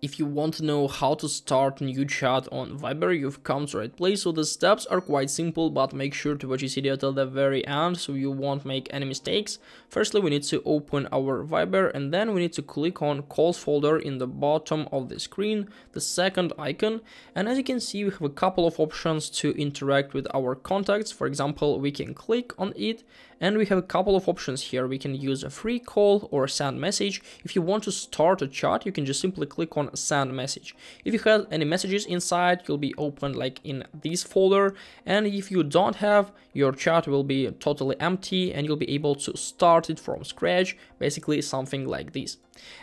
If you want to know how to start a new chat on Viber, you've come to the right place. So the steps are quite simple, but make sure to watch this video till the very end so you won't make any mistakes. Firstly, we need to open our Viber and then we need to click on calls folder in the bottom of the screen, the second icon. And as you can see, we have a couple of options to interact with our contacts. For example, we can click on it and we have a couple of options here. We can use a free call or send message. If you want to start a chat, you can just simply click on send message. If you have any messages inside, you'll be opened like in this folder. And if you don't have, your chat will be totally empty and you'll be able to start it from scratch, basically something like this.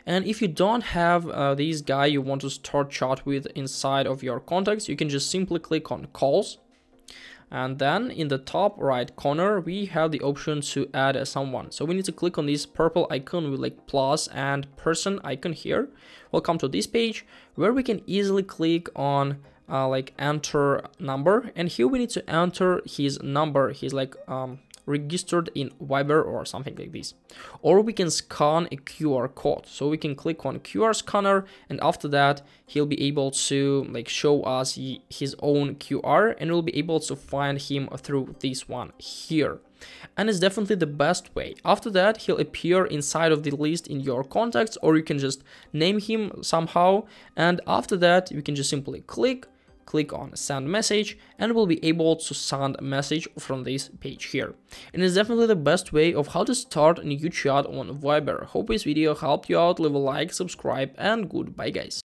And if you don't have uh, this guy you want to start chat with inside of your contacts, you can just simply click on calls and then in the top right corner we have the option to add someone. So we need to click on this purple icon with like plus and person icon here. We'll come to this page where we can easily click on uh, like enter number. And here we need to enter his number. He's like um, registered in Viber or something like this. Or we can scan a QR code. So we can click on QR scanner and after that he'll be able to like show us his own QR and we'll be able to find him through this one here. And it's definitely the best way. After that, he'll appear inside of the list in your contacts or you can just name him somehow. And after that, you can just simply click click on send message and we'll be able to send a message from this page here. And it's definitely the best way of how to start a new chat on Viber. Hope this video helped you out, leave a like, subscribe and goodbye guys.